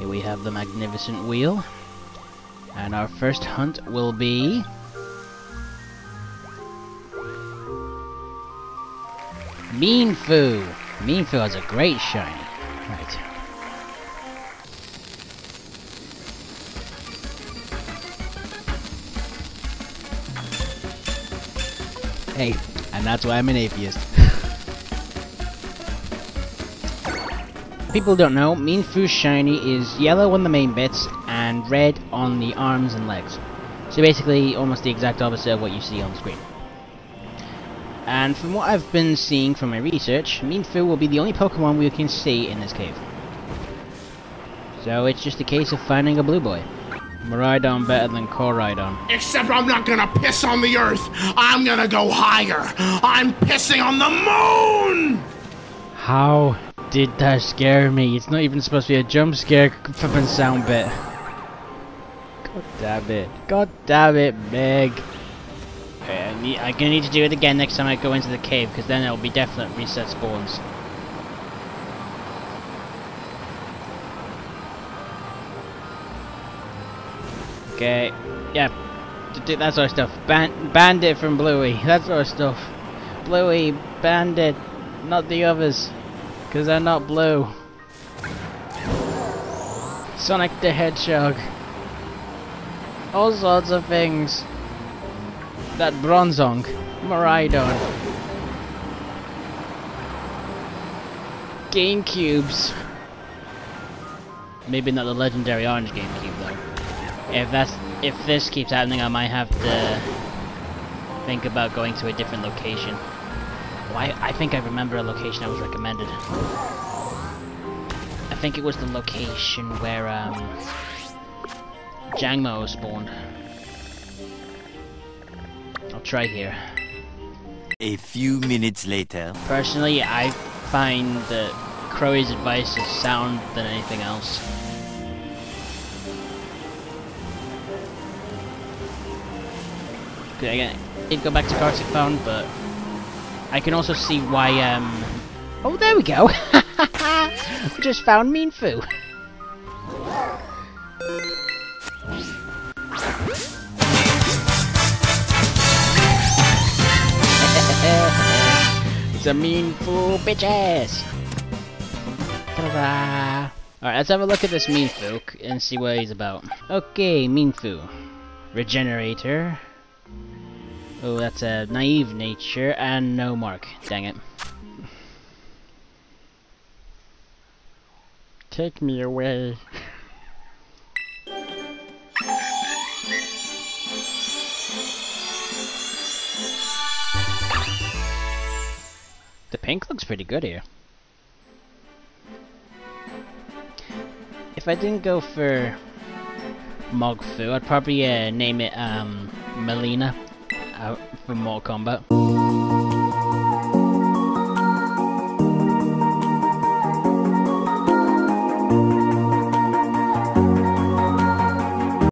Here we have the magnificent wheel. And our first hunt will be... Mienfoo! Mean has a great shiny. Right. Hey, and that's why I'm an atheist. People don't know, Mienfoo's shiny is yellow on the main bits and red on the arms and legs. So basically almost the exact opposite of what you see on screen. And from what I've been seeing from my research, Mienfoo will be the only Pokemon we can see in this cave. So it's just a case of finding a blue boy. Miraidon better than Koraidon. Except I'm not gonna piss on the earth. I'm gonna go higher. I'm pissing on the moon! How did that scare me? It's not even supposed to be a jump scare flipping sound bit. God damn it. God damn it, Meg. Okay, I need, I'm gonna need to do it again next time I go into the cave, because then it'll be definite reset spawns. Okay, yeah, that sort of stuff. Ban Bandit from Bluey, that sort of stuff. Bluey, Bandit, not the others, because they're not blue. Sonic the Hedgehog. All sorts of things. That Bronzong, Miraidon. Gamecubes. Maybe not the legendary orange Gamecube though. If that's if this keeps happening, I might have to think about going to a different location. Why? I think I remember a location I was recommended. I think it was the location where um Jangmo spawned. I'll try here. A few minutes later. Personally, I find that Crowley's advice is sound than anything else. Okay, again, did go back to Carsic Phone, but I can also see why, um... Oh, there we go! we just found Mienfoo! it's a Mienfoo, bitches! Alright, let's have a look at this Mienfoo and see what he's about. Okay, Mienfoo. Regenerator. Oh, that's a naive nature and no mark. Dang it. Take me away. The pink looks pretty good here. If I didn't go for Mogfu, I'd probably uh, name it um, Melina for more combat.